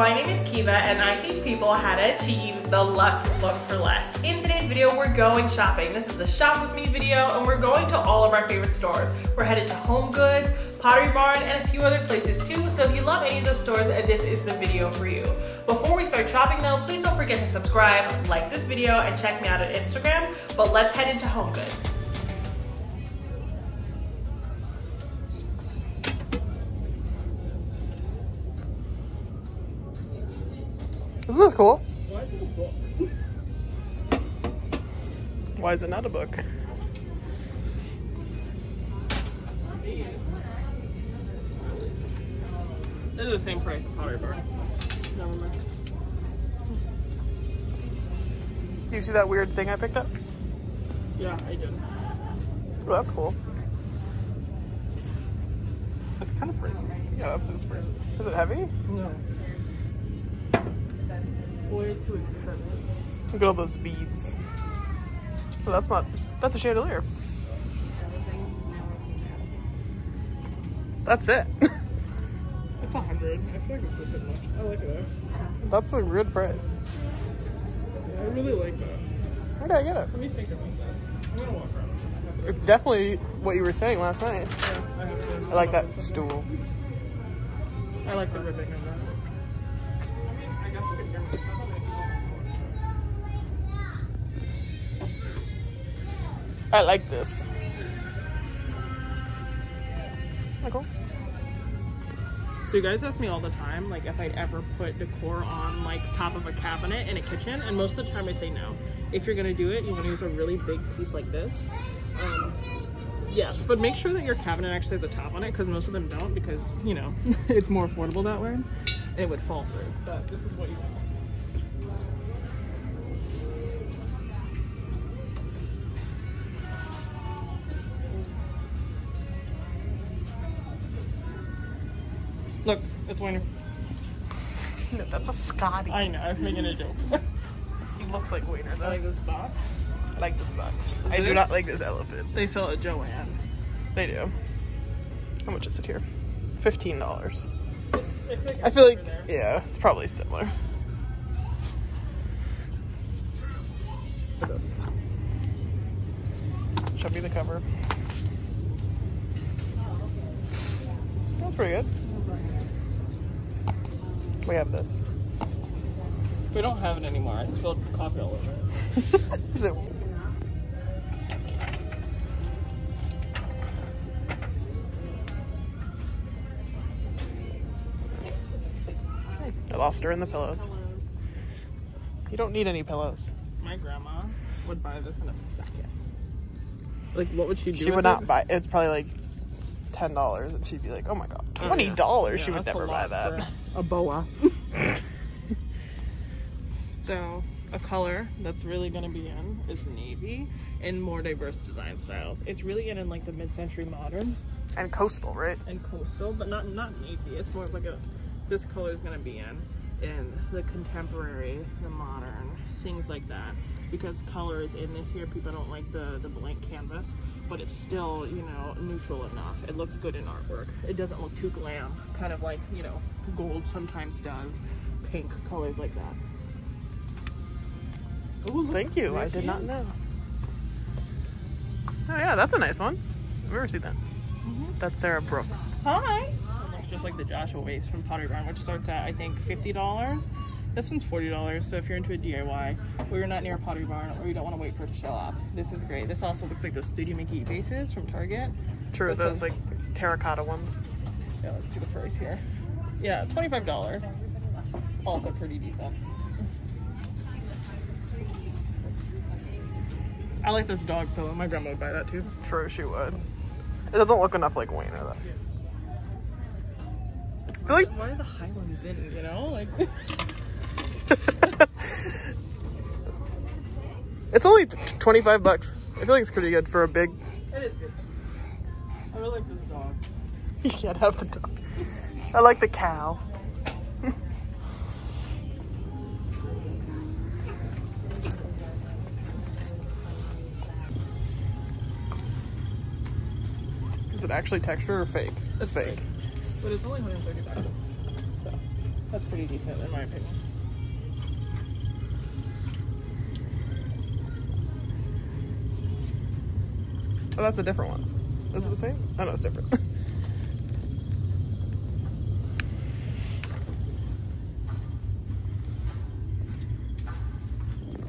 my name is Kiva and I teach people how to achieve the luxe look for less. In today's video, we're going shopping. This is a shop with me video and we're going to all of our favorite stores. We're headed to HomeGoods, Pottery Barn, and a few other places too, so if you love any of those stores, this is the video for you. Before we start shopping though, please don't forget to subscribe, like this video, and check me out on Instagram, but let's head into HomeGoods. Isn't this cool? Why is it a book? Why is it not a book? This is the same price as Pottery Barn. Never mind. Do you see that weird thing I picked up? Yeah, I did. Oh, that's cool. It's kind of pricey. Yeah, that's this person. Is it heavy? No. Too expensive. Look at all those beads. Well, that's not, that's a chandelier. That's it. It's a hundred. I feel like it's a bit much. I like it. that's a good price. Yeah, I really like that. Where did I get it? Let me think about that. I'm gonna walk around. It's definitely what you were saying last night. Yeah, I. I like that stool. I like the ribbing of that. I like this. Michael? So you guys ask me all the time, like if I'd ever put decor on like top of a cabinet in a kitchen, and most of the time I say no. If you're gonna do it, you want to use a really big piece like this. Um, yes, but make sure that your cabinet actually has a top on it, because most of them don't, because you know it's more affordable that way, and it would fall through. But this is what you want. Look, it's winter. That's a Scotty. I know, I was making a joke. He looks like Wiener I like this box. I like this box. I do not like this elephant. They sell at Joann. They do. How much is it here? Fifteen dollars. It's, I feel like there. yeah, it's probably similar. Show me the cover. That's pretty good. We have this. We don't have it anymore. I spilled coffee all over it. Is it? I lost her in the pillows. You don't need any pillows. My grandma would buy this in a second. Like, what would she do? She would not it? buy. It's probably like ten dollars, and she'd be like, "Oh my god, Oh, twenty dollars!" Yeah, she would never buy that. A boa. so, a color that's really going to be in is navy in more diverse design styles. It's really in, in like the mid-century modern And coastal, right? and coastal, but not not navy. It's more of like a this color is gonna be in in the contemporary, the modern, things like that. Because color is in this here, people don't like the the blank canvas, but it's still you know neutral enough. It looks good in artwork. It doesn't look too glam, kind of like you know gold sometimes does, pink colors like that. Ooh, look, Thank you. I she did not know. Oh yeah, that's a nice one. I've never seen that. Mhm. That's Sarah Brooks. Hi. It's just like the Joshua Vase from Pottery Barn, which starts at I think fifty dollars. This one's forty dollars. So if you're into a DIY, or you're not near a Pottery Barn, or you don't want to wait for it to show up, this is great. This also looks like those Studio McGee vases from Target. True, This those like terracotta ones. Yeah, let's see the price here. Yeah, twenty-five dollars. Also pretty decent. I like this dog pillow. My grandma would buy that too. True, she would. It doesn't look enough like Wayne or that. I like Why are the Highlands in? You know, like. it's only 25 bucks. I feel like it's pretty good for a big. It is good. I really like this dog. You can't have the dog. I like the cow. Is it actually texture or fake? It's fake. But it's only 130 bucks. So That's pretty decent in my opinion. Oh, that's a different one. Is it the same? Oh, no, it's different.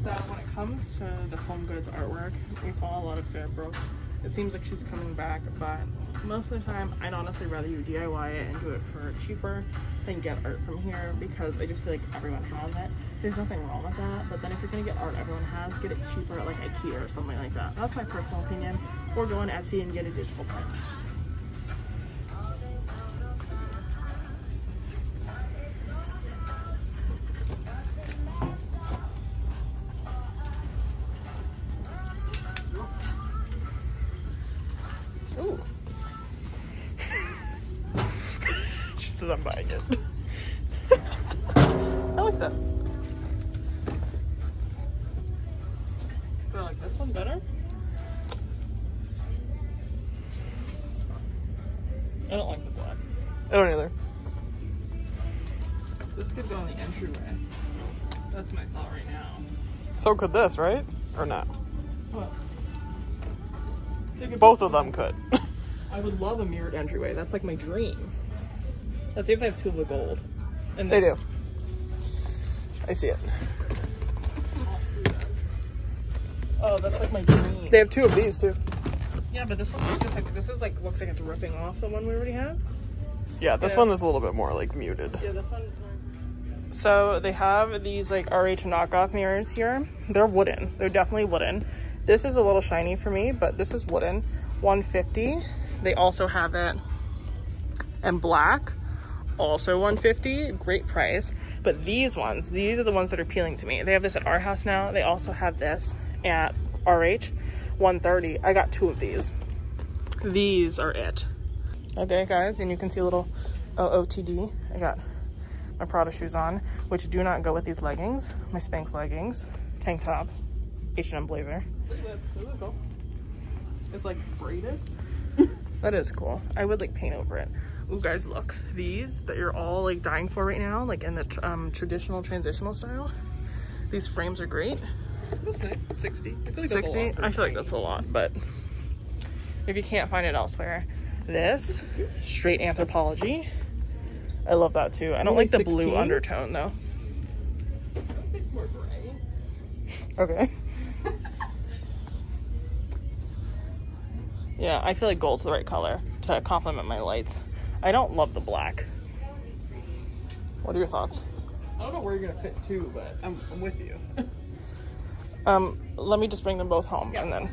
So when it comes to the home goods artwork, we saw a lot of Sarah Brooks. It seems like she's coming back, but most of the time I'd honestly rather you DIY it and do it for cheaper than get art from here because I just feel like everyone has it. There's nothing wrong with that, but then if you're gonna get art everyone has, get it cheaper at like IKEA or something like that. That's my personal opinion. Or go on Etsy and get a digital print. So could this, right? Or not? What? Both of them could. I would love a mirrored entryway. That's like my dream. Let's see if they have two of the gold. And they do. I see it. Oh, that's like my dream. They have two of these too. yeah, but this one looks just like this is like looks like it's ripping off the one we already have. Yeah, this Yeah. one is a little bit more like muted. Yeah, this one. So they have these like RH knockoff mirrors here. They're wooden. They're definitely wooden. This is a little shiny for me, but this is wooden. 150. They also have it in black, also 150. Great price. But these ones, these are the ones that are appealing to me. They have this at our house now. They also have this at RH, 130. I got two of these. These are it. Okay, guys, and you can see a little OOTD. I got my Prada shoes on, which do not go with these leggings. My Spanx leggings, tank top, H&M blazer. Cool. It's like braided. that is cool. I would like paint over it. Ooh, guys, look. These that you're all like dying for right now, like in the tr- um, traditional transitional style. These frames are great. That's nice. 60. I feel 60 i feel like that's a lot but if you can't find it elsewhere this straight Anthropologie i love that too. I don't like the blue undertone though. Okay. Yeah i feel like gold's the right color to complement my lights. I don't love the black. What are your thoughts? I don't know where you're gonna fit too, but I'm, I'm with you. um let me just bring them both home and then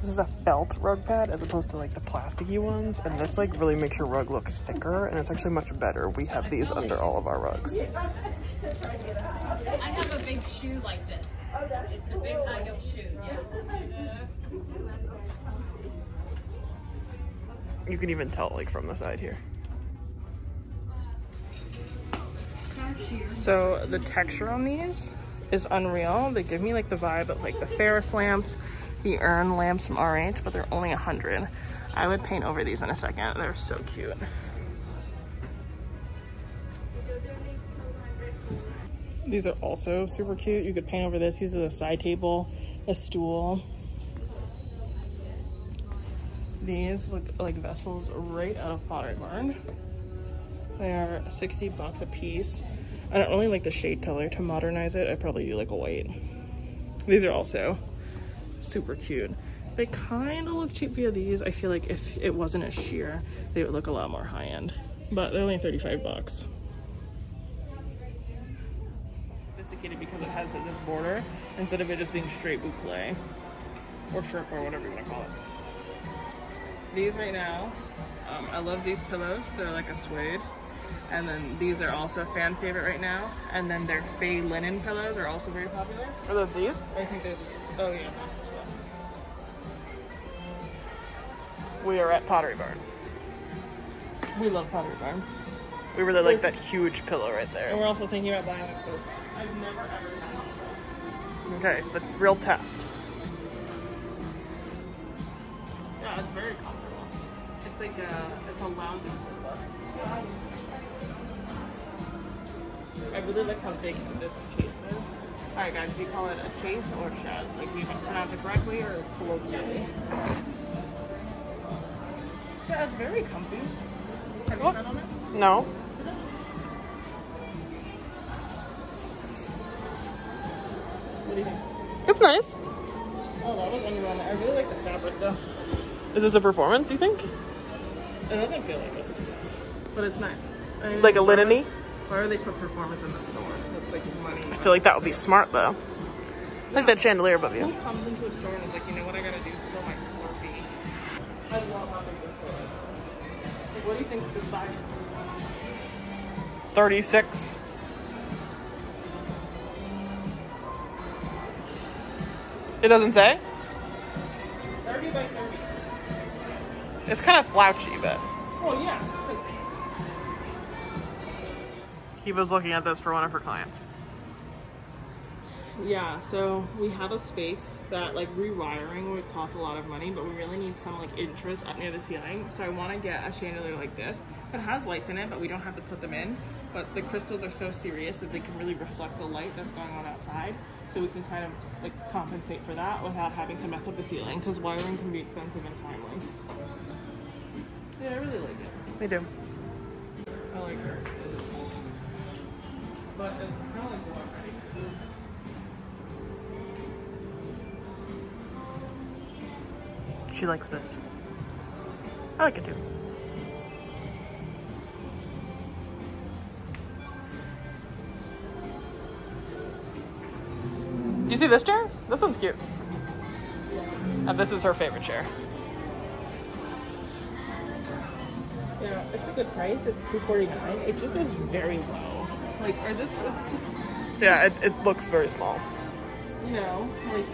This is a felt rug pad as opposed to like the plasticky ones, and this like really makes your rug look thicker, and it's actually much better. We have these under all of our rugs. I have a big shoe like this. It's a big high heel shoe, yeah. You can even tell like from the side here. So the texture on these is unreal. They give me like the vibe of like the Ferris lamps, the urn lamps from RH, but they're only a hundred. I would paint over these in a second. They're so cute. These are also super cute. You could paint over this. It as a side table, a stool. These look like vessels right out of Pottery Barn. They are 60 bucks a piece. I don't really like the shade color. To modernize it, I'd probably do like a white. These are also super cute. They kind of look cheap via these. I feel like if it wasn't a sheer, they would look a lot more high end. But they're only 35 bucks. Sophisticated because it has this border instead of it just being straight boucle or strip or whatever you want to call it. These right now, um, I love these pillows. They're like a suede. And then these are also a fan favorite right now. And then their Faye linen pillows are also very popular. Are those these? I think there's, oh yeah. We are at Pottery Barn. We love Pottery Barn. We really like that huge pillow right there. And we're also thinking about buying a sofa. I've never ever had one. Okay, the real test. Yeah, it's very comfortable. It's like a, it's a lounging sofa. I really like how big this chase is. Alright guys, do you call it a chase or a chaise? Like do you pronounce it correctly or colloquially? Yeah, it's very comfy. Have you What? sat on it? No. What do you think? It's nice. Oh, that was underwhelming. I really like the fabric though. Is this a performance, you think? It doesn't feel like it. But it's nice. I mean, Like a would- Why would they put performance in the store? That's like money. I feel like that would be smart though. Like that chandelier above Who you. comes into a store and is like, you know what I gotta do? Spill my Slurpee. I love how what do you think the size? 36. It doesn't say? 30 by 30. It's kind of slouchy, but. Oh yeah. was looking at this for one of her clients. Yeah, so we have a space that like rewiring would cost a lot of money, but we really need some like interest up near the ceiling. So I want to get a chandelier like this that has lights in it, but we don't have to put them in. But the crystals are so serious that they can really reflect the light that's going on outside. So we can kind of like compensate for that without having to mess up the ceiling because wiring can be expensive and timely. Yeah, I really like it. They do. I like this. But it's kind of like the She likes this. I like it too. Do you see this chair? This one's cute. And this is her favorite chair. Yeah, it's a good price. It's two forty nine. It just is very low. Like, are this is Yeah, it, it looks very small. you know like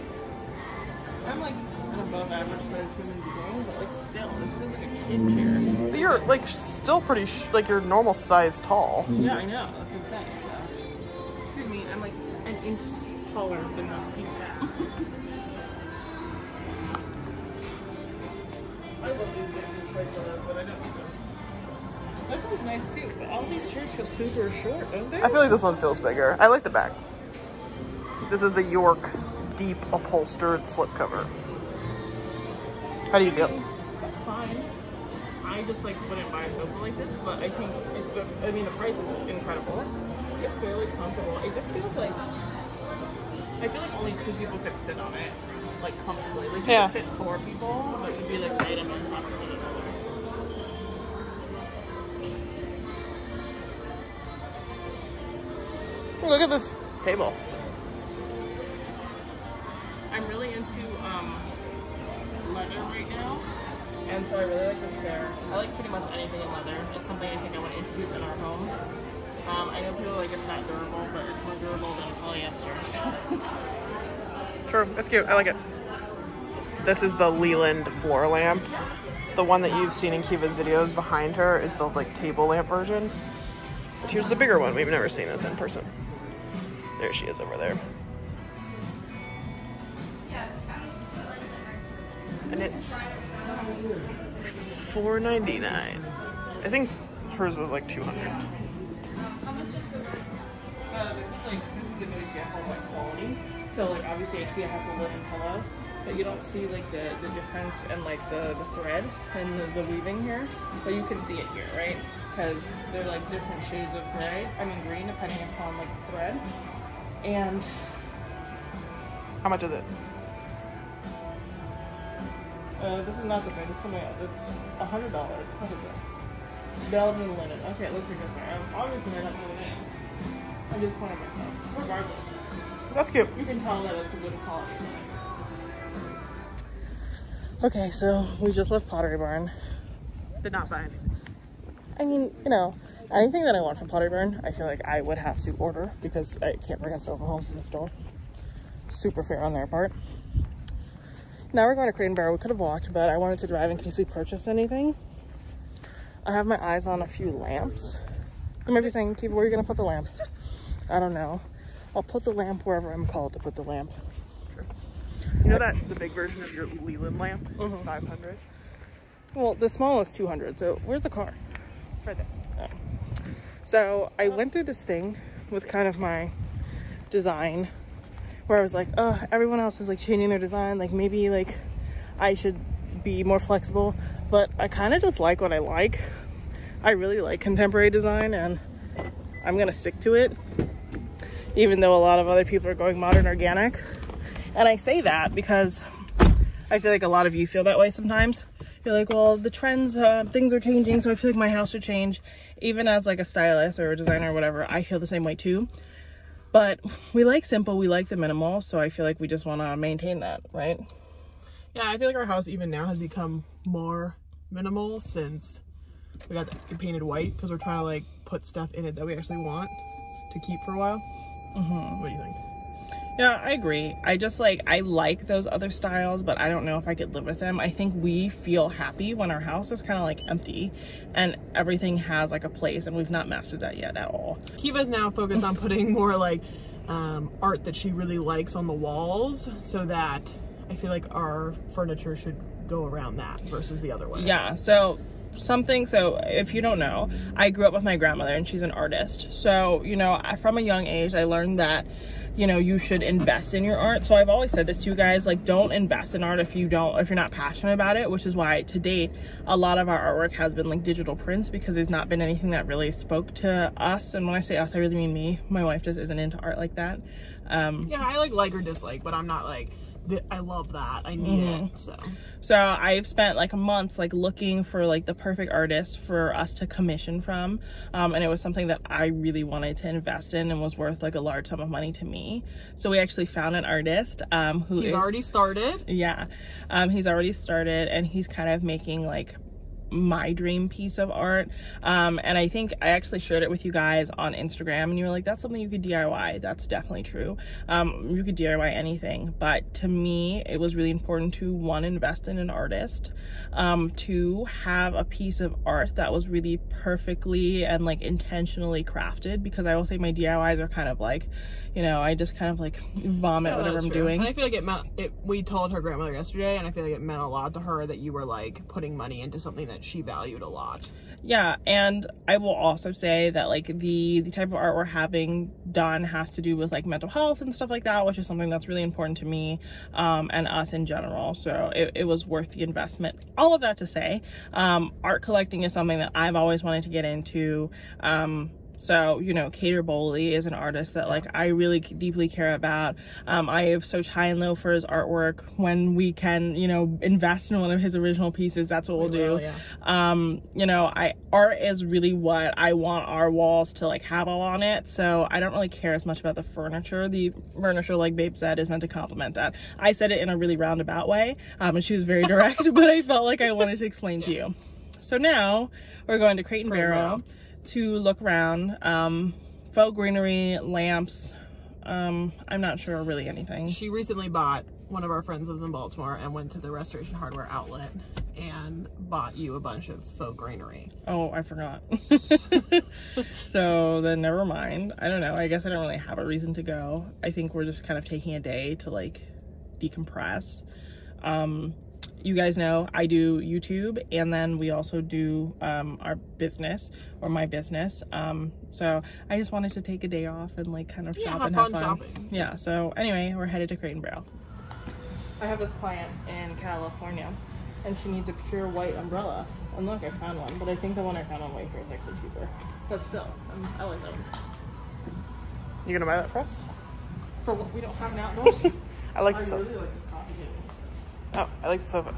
I'm like an above average sized human being, but like still, this feels like a kid chair. But you're like still pretty, sh- like you're normal size tall. Yeah, I know. That's what I'm saying. So. Excuse me. I'm like an inch taller than most people. I love these things, but I don't need them. That sounds nice too, but all these chairs feel super short, don't they? I feel like this one feels bigger. I like the back. This is the York deep upholstered slipcover. How do you feel? It's fine. I just like wouldn't buy a sofa like this, but I think it's good. I mean, the price is incredible. It's fairly comfortable. It just feels like I feel like only two people could sit on it, like comfortably. Like you Yeah. could fit four people, but you'd be like right on top of each other. Look at this table. And so I really like this chair. I like pretty much anything in leather. It's something I think I want to introduce in our home. Um, I know people like it's not durable, but it's more durable than polyester. So. True, it's cute. I like it. This is the Leland floor lamp. The one that you've seen in Kiva's videos behind her is the like table lamp version. But here's the bigger one. We've never seen this in person. There she is over there. And it's $4.99. I think hers was like 200 Uh, this is like this is a good example of like quality. So like obviously HPA has the linen pillows, but you don't see like the, the difference in like the, the thread and the, the weaving here. But you can see it here, right? because they're like different shades of gray. I mean green, depending upon like the thread. And How much is it? Uh, this is not the thing. This is something else. It's a hundred dollars. What is this? Belgian linen. Okay, it looks like this one. Um, obviously, I don't know the names. I'm just pointing myself. Regardless, That's cute. you can tell that it's a good quality. Okay, so we just left Pottery Barn. Did not buy anything. I mean, you know, anything that I want from Pottery Barn, I feel like I would have to order because I can't bring a sofa home from the store. Super fair on their part. Now we're going to Crate and Barrel. We could have walked, but I wanted to drive in case we purchased anything. I have my eyes on a few lamps. You might be saying, Kiva, where are you going to put the lamp? I don't know. I'll put the lamp wherever I'm called to put the lamp. You know that the big version of your Leland lamp is Mhm. 500? Well, the small is 200, so where's the car? Right there. So I went through this thing with kind of my design where I was like, oh, everyone else is like changing their design. Like maybe like I should be more flexible. But I kind of just like what I like. I really like contemporary design and I'm to stick to it. Even though a lot of other people are going modern organic. And I say that because I feel like a lot of you feel that way sometimes. You're like, well, the trends, uh, things are changing, so I feel like my house should change. Even as like a stylist or a designer or whatever, I feel the same way too. But we like simple, we like the minimal, so I feel like we just want to maintain that, right? Yeah, I feel like our house even now has become more minimal since we got it painted white because we're trying to like put stuff in it that we actually want to keep for a while. Mm-hmm. What do you think? Yeah, I agree. I just like I like those other styles, but I don't know if I could live with them. I think we feel happy when our house is kind of like empty and everything has like a place and we've not mastered that yet at all. Kiva's now focused on putting more like um, art that she really likes on the walls so that I feel like our furniture should go around that versus the other way. Yeah, so something so if you don't know i grew up with my grandmother and she's an artist so you know from a young age i learned that you know you should invest in your art. So i've always said this to you guys like don't invest in art if you don't if you're not passionate about it which is why to date a lot of our artwork has been like digital prints because there's not been anything that really spoke to us. And when i say us i really mean me. My wife just isn't into art like that. Um Yeah, I like like or dislike, but I'm not like I love that. I need Mm-hmm. it. So So I've spent like months like looking for like the perfect artist for us to commission from. Um, and it was something that I really wanted to invest in and was worth like a large sum of money to me. So we actually found an artist um, who he's is- already started. yeah, um, he's already started and he's kind of making like my dream piece of art. Um, and I think I actually shared it with you guys on Instagram and you were like, that's something you could DIY. That's definitely true. Um, you could DIY anything. But to me, it was really important to one, invest in an artist, um, to have a piece of art that was really perfectly and like intentionally crafted because I will say my DIYs are kind of like, you know, I just kind of like vomit Yeah, whatever I'm true. doing. And I feel like it meant it. We told her grandmother yesterday, and I feel like it meant a lot to her that you were like putting money into something that she valued a lot. Yeah, and I will also say that like the the type of art we're having done has to do with like mental health and stuff like that, which is something that's really important to me um, and us in general. So it, it was worth the investment. All of that to say, um, art collecting is something that I've always wanted to get into. Um, so, you know, Cater Bowley is an artist that like I really deeply care about. Um, I have searched high and low for his artwork. When we can, you know, invest in one of his original pieces, that's what we'll do will, yeah. um you know i art is really what i want our walls to like have all on it so i don't really care as much about the furniture the furniture like babe said is meant to complement that i said it in a really roundabout way um and she was very direct but i felt like i wanted to explain to you so now we're going to crate and Crate and barrel Barrel. To look around um faux greenery lamps um i'm not sure really anything She recently bought one of our friends lives in Baltimore and went to the Restoration Hardware outlet and bought you a bunch of faux greenery. Oh, I forgot. so then never mind. I don't know. I guess I don't really have a reason to go. I think we're just kind of taking a day to like decompress. Um, you guys know I do YouTube and then we also do um, our business or my business. Um, so I just wanted to take a day off and like kind of Yeah, shop have and fun have fun. shopping. Yeah. So anyway, we're headed to Crate and Barrel. I have this client in California and she needs a pure white umbrella. And look, I found one, but I think the one I found on Wayfair is actually cheaper. But still, um, I like that one. You gonna buy that for us? For what we don't have now, outdoors. I like I the sofa. really like this coffee table. Oh, I like the sofa.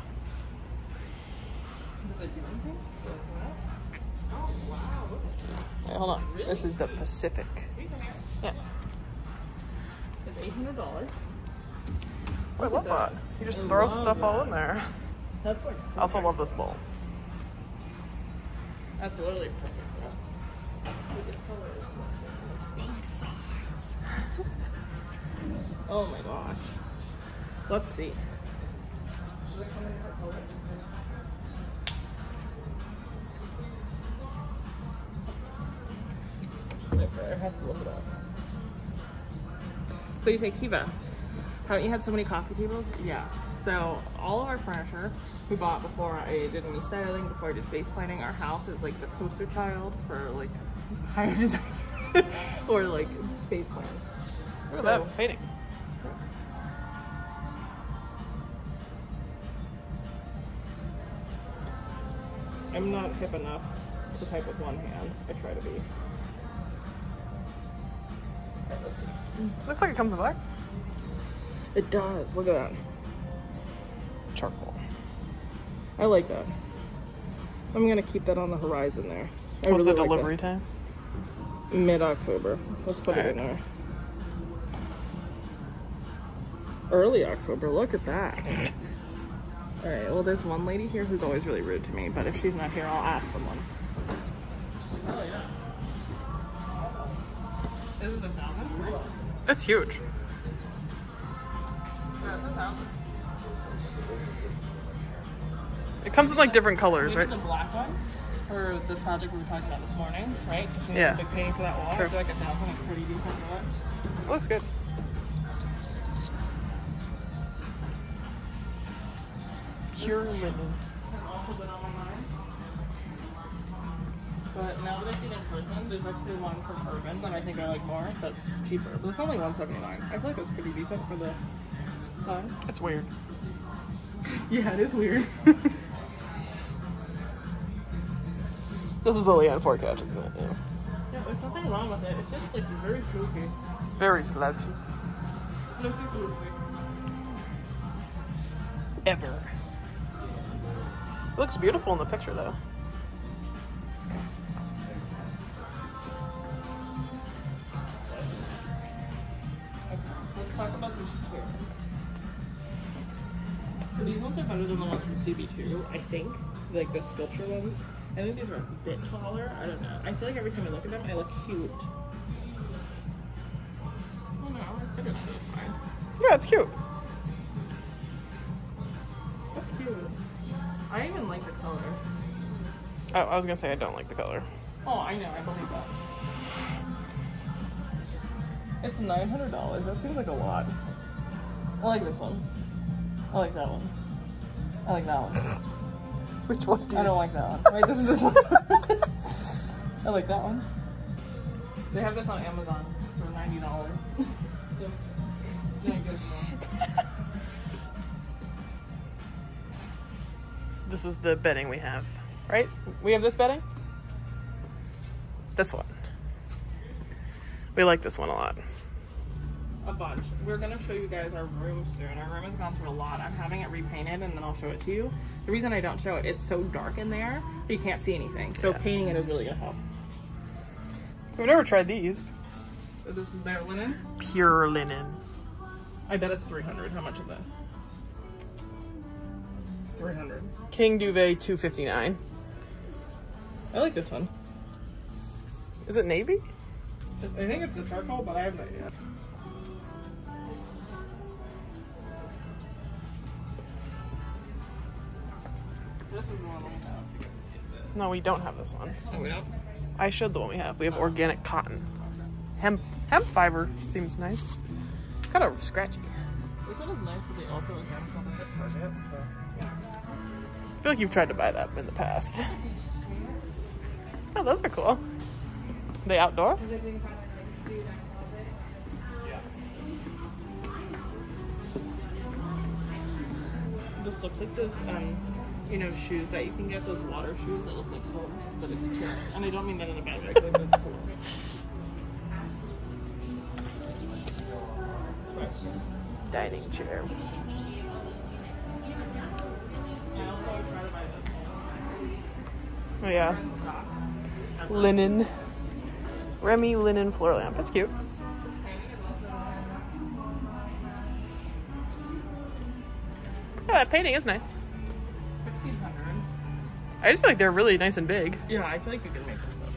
Does it do anything? Does it come out? Oh wow! Look at Wait, hold on. This is the Pacific. that. Can you come here? Yeah. It's eight hundred dollars. I love that. You just I throw stuff all in there. That's like. I also love this bowl. That's literally perfect for us. Look, at the color perfect. It's both sides. oh my gosh. Let's see. So you say Kiva. Haven't you had so many coffee tables? Yeah. So all of our furniture we bought before I did any styling, before I did space planning, our house is like the poster child for like higher design or like space planning. Look at So- that painting. I'm not hip enough to type with one hand. I try to be. Alright, let's see. Looks like it comes black. It does. Look at that. Charcoal. I like that. I'm gonna keep that on the horizon there. I What's really the like delivery time? Mid October. Let's put it in there. Early October. Look at that. All right. Well, there's one lady here who's always really rude to me, but if she's not here, I'll ask someone. Oh yeah. This is a thousand. It's huge. It's a thousand. It comes in like different colors, right? the black one for the project we were talking about this morning, right? Yeah. big painting for that wall. True. I feel like a thousand is pretty decent for. It looks good. Pure linen. has also been on my mind. But now that I've seen it in person, there's actually one from Urban that I think I like more. That's cheaper, but it's only 179. I feel like that's pretty decent for the size. It's weird. Yeah, it is weird. This is the Leanne Ford couch, isn't it? Yeah. yeah, there's nothing wrong with it. It's just like very floofy. Very slouchy. Floofy, floofy. Ever. It looks beautiful in the picture though. Let's talk about these here. So these ones are better than the ones from CB2, I think. Like the sculpture ones. I think these are a bit taller. I don't know. I feel like every time I look at them, I look cute. Oh no, our fitted on is fine. Yeah, it's cute. Oh, I was gonna say I don't like the color. Oh, I know. I believe that. It's nine hundred dollars. That seems like a lot. I like this one. I like that one. I like that one. Which one do you I don't like that one. Wait, this is this one. I like that one. They have this on Amazon for ninety dollars. yep. Yeah. This is the bedding we have, right? We have this bedding? This one. We like this one a lot. A bunch. We're gonna show you guys our room soon. Our room has gone through a lot. I'm having it repainted and then I'll show it to you. The reason I don't show it, it's so dark in there, you can't see anything. So Yeah. painting it is really gonna help. We've never tried these. So this is bare linen. Pure linen. I bet it's 300. How much is that? 300. King Duvet 259. I like this one. Is it navy? I think it's a charcoal, but I have no idea. This is the one we have. No, we don't have this one. Oh, we don't? I showed the one we have. We have organic cotton. Hemp hemp fiber seems nice. It's kind of scratchy. This one is nice, but they also again sell this at Target, so yeah. I feel like you've tried to buy that in the past. Oh, those are cool. They outdoor? This looks like those um, you know, shoes that you can get, those water shoes that look like hooves, but it's pure. And I don't mean that in a bad way, 'cause it's cool. Dining chair. Yeah, I'll probably try to buy this one. Oh yeah. Linen. Remy linen floor lamp. That's cute. Yeah, that painting is nice. Fifteen hundred. I just feel like they're really nice and big. Yeah, I feel like you can make this up.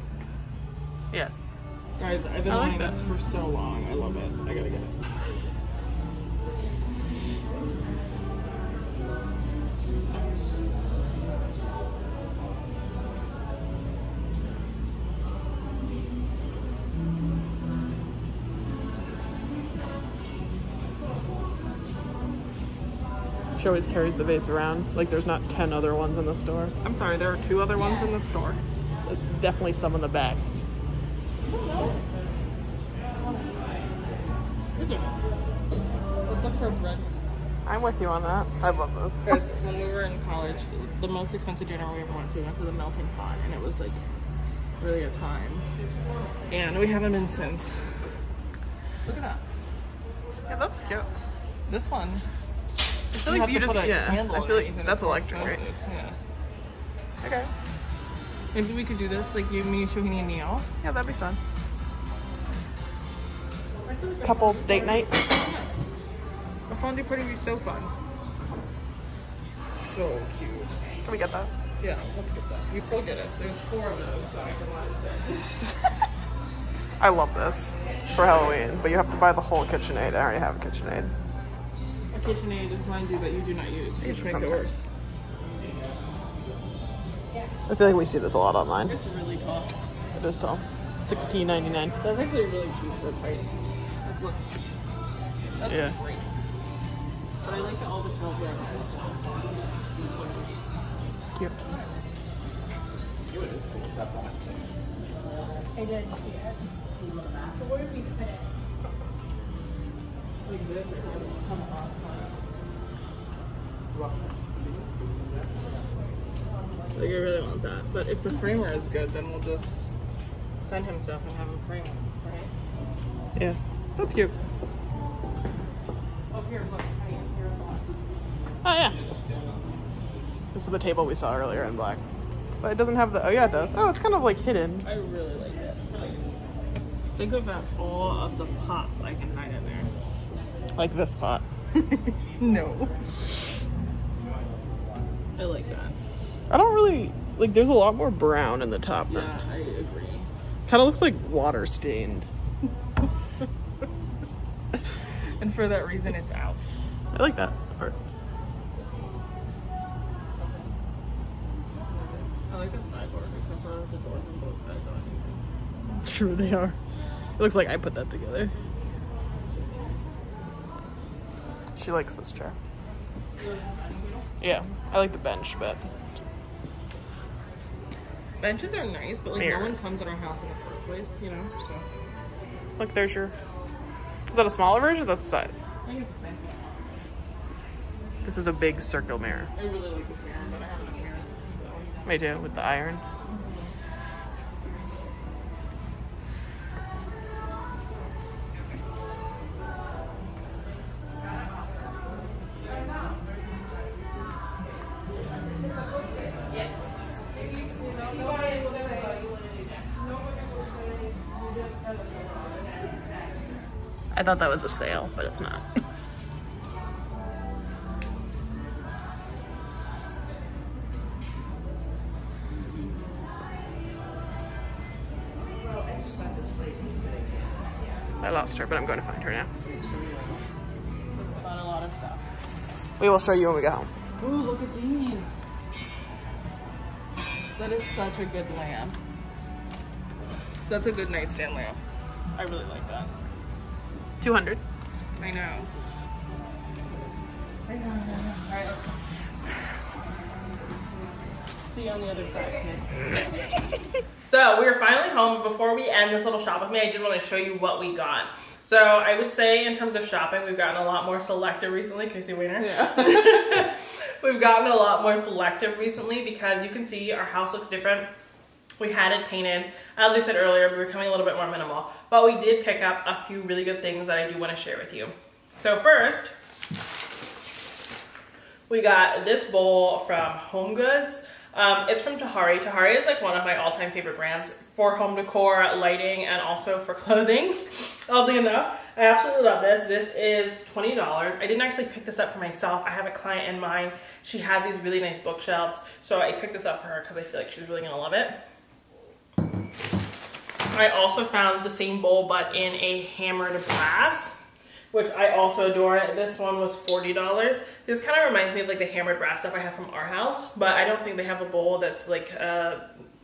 Yeah. Guys, I've been I like wanting this for so long. I love it. She always carries the vase around. Like there's not 10 other ones in the store. I'm sorry, there are two other ones in the store. There's definitely some in the back. Let's look for bread. I'm with you on that. I love this. Guys, when we were in college, the most expensive dinner we ever went to, we went to the Melting Pot, and it was like really a time. And we haven't been since. Look at that. Yeah, that's cute. This one. I feel you like have you to just, put a yeah. candle I feel like and that's it's more electric, right? Yeah. Okay. Maybe we could do this, like you, me, Shohini, and Neil. Yeah, that'd be fun. Couples date night. A fondue party would be so fun. So cute. Can we get that? Yeah, let's get that. You will get it. There's four of those, so I can let it I love this for Halloween, but you have to buy the whole KitchenAid. I already have a KitchenAid. A KitchenAid is mine do that you do not use, which use it makes it worse. I feel like we see this a lot online. It's really tall. It is tall. Sixteen ninety nine. That's actually really cheap for a tight. Like, look. That's Yeah. great. But I like that all the shelves are It's cute. I did see it. So where did we put it? Like this. It doesn't come across Like I really want that. But if the framer is good, then we'll just send him stuff and have him frame it, right? Yeah. That's cute. Oh, here, look. Honey, here's one. Oh yeah. This is the table we saw earlier in black. But it doesn't have the oh yeah it does. Oh it's kind of like hidden. I really like it. Think about all of the pots I can hide in there. Like this pot. no. I like that. I don't really like there's a lot more brown in the top than Yeah, I agree. kinda looks like water stained. and for that reason, it's out. I like that part. I like the sideboard except for the doors on both sides are uneven. It's true they are. It looks like I put that together. She likes this chair. Yeah, I like the bench, but Benches are nice, but like no one comes in our house in the first place, you know. So look, there's your. Is that a smaller version? That's the size. I think it's the same. This is a big circle mirror. I really like this mirror, but I have enough mirrors. So. Me too, with the iron. I thought that was a sale, but it's not. I lost her, but I'm going to find her now. About a lot of stuff. We will show you when we get home. Ooh, look at these. That is such a good lamp. That's a good nightstand lamp. I really like that. 200. I know. Alright, let's go. See you on the other side. So we are finally home. Before we end this little shop with me, I did want to show you what we got. So I would say in terms of shopping, we've gotten a lot more selective recently. Casey Wiener. Yeah. we've gotten a lot more selective recently because you can see our house looks different. We had it painted. As I said earlier, we were becoming a little bit more minimal, but we did pick up a few really good things that I do want to share with you. So first, we got this bowl from HomeGoods. Um, it's from Tahari. Tahari is like one of my all-time favorite brands for home decor, lighting, and also for clothing. Oddly enough, I absolutely love this. This is $20. I didn't actually pick this up for myself. I have a client in mind. She has these really nice bookshelves, so I picked this up for her because I feel like she's really gonna love it. I also found the same bowl but in a hammered brass which I also adore. This one was $40. This kind of reminds me of like the hammered brass stuff I have from our house, but I don't think they have a bowl that's like uh,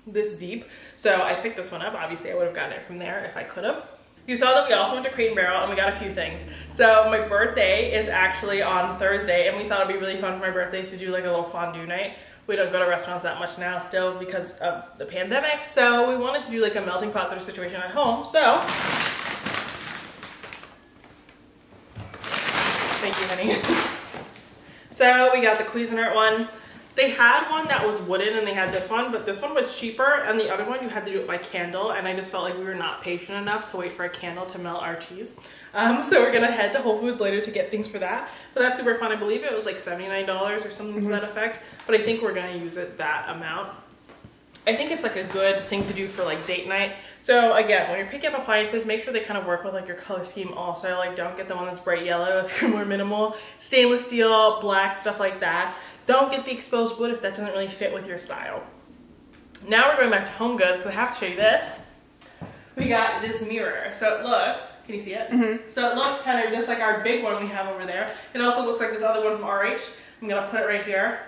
this deep. So I picked this one up. Obviously I would have gotten it from there if I could have. You saw that we also went to Crate and Barrel and we got a few things. So my birthday is actually on Thursday and we thought it'd be really fun for my birthday to do like a little fondue night. We don't go to restaurants that much now still because of the pandemic. So we wanted to do like a melting pot sort of situation at home. So Thank you, honey. so we got the Cuisinart one. They had one that was wooden and they had this one, but this one was cheaper and the other one you had to do it by candle and I just felt like we were not patient enough to wait for a candle to melt our cheese. Um, so we're gonna head to Whole Foods later to get things for that. But that's super fun. I believe it was like $79 or something mm -hmm. to that effect, but I think we're gonna use it that amount. I think it's like a good thing to do for like date night. So again, when you're picking up appliances, make sure they kind of work with like your color scheme also. Like don't get the one that's bright yellow if you're more minimal. Stainless steel, black, stuff like that. Don't get the exposed wood if that doesn't really fit with your style. Now we're going back to HomeGoods because I have to show you this. We got this mirror. So it looks, can you see it? Mm -hmm. So it looks kind of just like our big one we have over there. It also looks like this other one from RH. I'm gonna put it right here.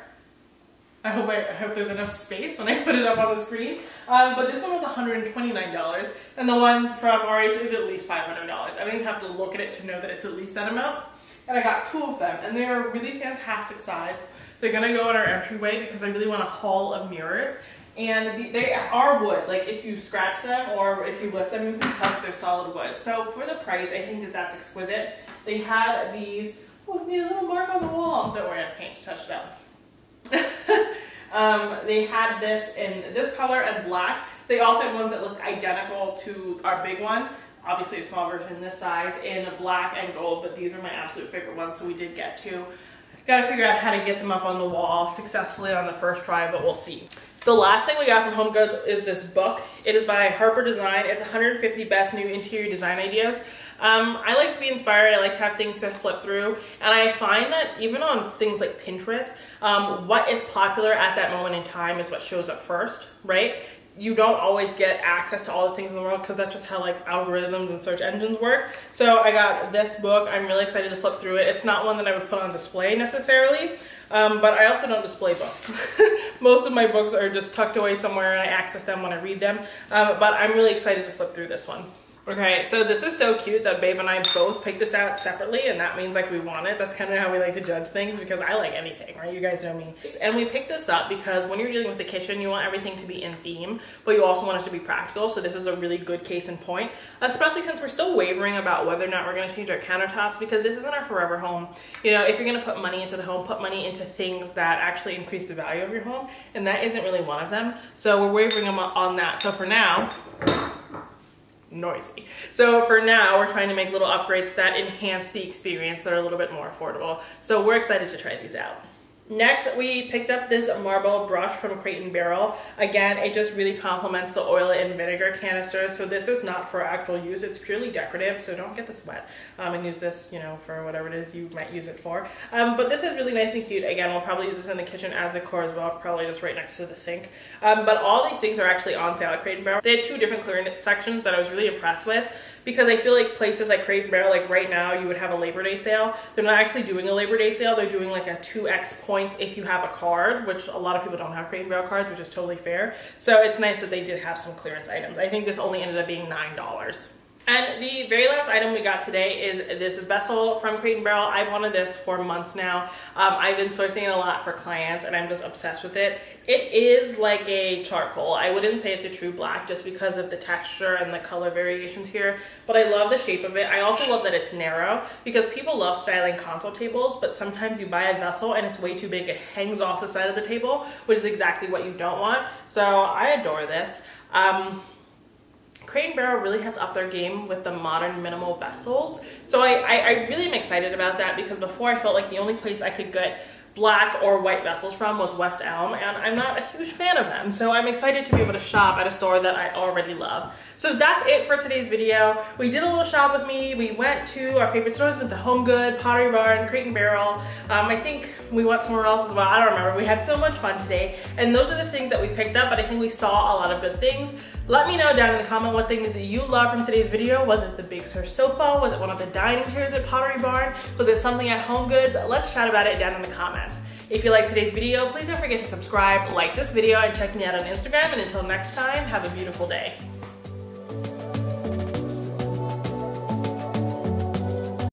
I hope, I, I, hope there's enough space when I put it up on the screen. Um, but this one was $129, and the one from RH is at least $500. I didn't even have to look at it to know that it's at least that amount. And I got two of them, and they are really fantastic size. They're gonna go in our entryway because I really want a hall of mirrors. And they are wood, like if you scratch them or if you lift them, you can tell they're solid wood. So for the price, I think that that's exquisite. They had these, oh, a little mark on the wall. Don't worry, I paint to touch it up. um, they had this in this color and black. They also had ones that looked identical to our big one. Obviously a small version this size in black and gold, but these are my absolute favorite ones, so we did get two. Got to figure out how to get them up on the wall successfully on the first try, but we'll see. The last thing we got from HomeGoods is this book. It is by Harper Design. It's 150 best new interior design ideas. Um, I like to be inspired. I like to have things to flip through. And I find that even on things like Pinterest, um, what is popular at that moment in time is what shows up first, right? you don't always get access to all the things in the world because that's just how like algorithms and search engines work. So I got this book. I'm really excited to flip through it. It's not one that I would put on display necessarily, um, but I also don't display books. Most of my books are just tucked away somewhere and I access them when I read them. Um, but I'm really excited to flip through this one. Okay, so this is so cute that Babe and I both picked this out separately and that means like we want it. That's kind of how we like to judge things because I like anything, right? You guys know me. And we picked this up because when you're dealing with the kitchen, you want everything to be in theme, but you also want it to be practical. So this is a really good case in point, especially since we're still wavering about whether or not we're gonna change our countertops because this isn't our forever home. You know, if you're gonna put money into the home, put money into things that actually increase the value of your home. And that isn't really one of them. So we're wavering on that. So for now, noisy. So for now, we're trying to make little upgrades that enhance the experience that are a little bit more affordable. So we're excited to try these out. Next, we picked up this marble brush from Crate and Barrel. Again, it just really complements the oil and vinegar canister. So this is not for actual use. It's purely decorative, so don't get this wet um, and use this, you know, for whatever it is you might use it for. Um, but this is really nice and cute. Again, we'll probably use this in the kitchen as a decor as well, probably just right next to the sink. Um, but all these things are actually on sale at Crate and Barrel. They had two different clearance sections that I was really impressed with because I feel like places like Crate and Barrel, like right now, you would have a Labor Day sale. They're not actually doing a Labor Day sale. They're doing like a 2x points if you have a card, which a lot of people don't have Crate and Barrel cards, which is totally fair. So it's nice that they did have some clearance items. I think this only ended up being $9. And the very last item we got today is this vessel from Crate & Barrel. I've wanted this for months now. Um, I've been sourcing it a lot for clients and I'm just obsessed with it. It is like a charcoal. I wouldn't say it's a true black just because of the texture and the color variations here, but I love the shape of it. I also love that it's narrow because people love styling console tables, but sometimes you buy a vessel and it's way too big. It hangs off the side of the table, which is exactly what you don't want. So I adore this. Um, Crate & Barrel really has upped their game with the modern minimal vessels. So I, I, I really am excited about that because before I felt like the only place I could get black or white vessels from was West Elm and I'm not a huge fan of them. So I'm excited to be able to shop at a store that I already love. So that's it for today's video. We did a little shop with me. We went to our favorite stores, went to Home Good, Pottery Barn, Crate & Barrel. Um, I think we went somewhere else as well. I don't remember. We had so much fun today. And those are the things that we picked up, but I think we saw a lot of good things. Let me know down in the comment what things that you love from today's video. Was it the Big Sur sofa? Was it one of the dining chairs at Pottery Barn? Was it something at HomeGoods? Let's chat about it down in the comments. If you liked today's video, please don't forget to subscribe, like this video, and check me out on Instagram. And until next time, have a beautiful day.